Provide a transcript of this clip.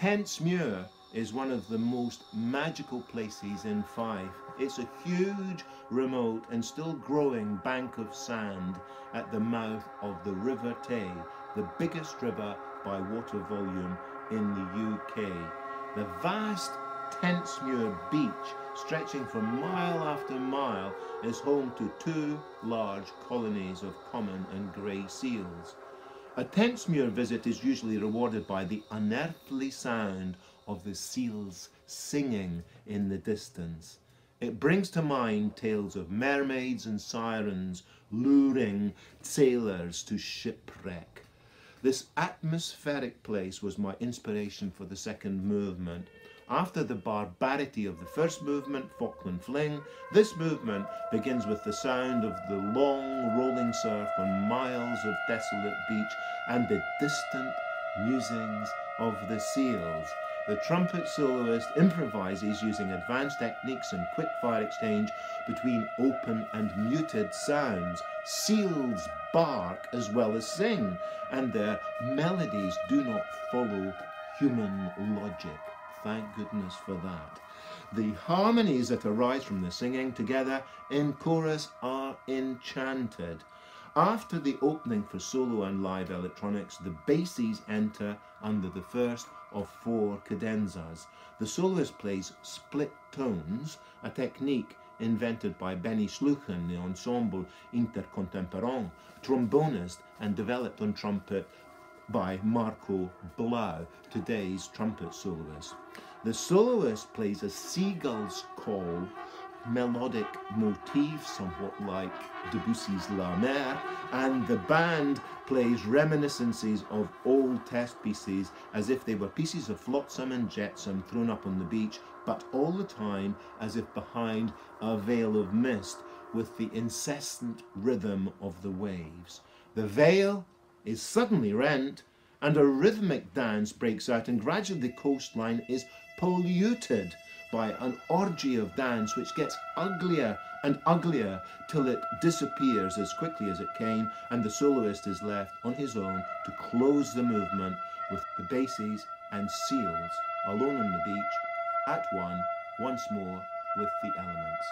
Tentsmuir is one of the most magical places in Fife. It's a huge, remote and still growing bank of sand at the mouth of the River Tay, the biggest river by water volume in the UK. The vast Tentsmuir beach, stretching for mile after mile, is home to two large colonies of common and grey seals. A Tentsmuir visit is usually rewarded by the unearthly sound of the seals singing in the distance. It brings to mind tales of mermaids and sirens luring sailors to shipwreck. This atmospheric place was my inspiration for the second movement. After the barbarity of the first movement, Falkland Fling, this movement begins with the sound of the long surf on miles of desolate beach and the distant musings of the seals. The trumpet soloist improvises using advanced techniques and quick fire exchange between open and muted sounds. Seals bark as well as sing, and their melodies do not follow human logic. Thank goodness for that. The harmonies that arise from the singing together in chorus are enchanted. After the opening for solo and live electronics, the basses enter under the first of four cadenzas. The soloist plays split tones, a technique invented by Benny Sluchin, the ensemble Intercontemporain, trombonist, and developed on trumpet by Marco Blaauw, today's trumpet soloist. The soloist plays a seagull's call melodic motif, somewhat like Debussy's La Mer, and the band plays reminiscences of old test pieces as if they were pieces of flotsam and jetsam thrown up on the beach, but all the time as if behind a veil of mist with the incessant rhythm of the waves. The veil is suddenly rent and a rhythmic dance breaks out and gradually the coastline is polluted by an orgy of dance which gets uglier and uglier till it disappears as quickly as it came and the soloist is left on his own to close the movement with the basses and seals alone on the beach at one once more with the elements.